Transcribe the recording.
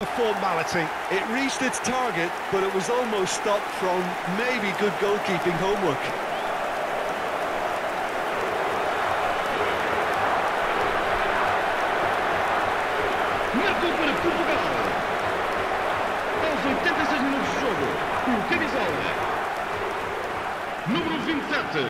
A formality. It reached its target, but it was almost stopped from maybe good goalkeeping homework. 86 minutos jogo, o número 27.